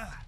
Uh.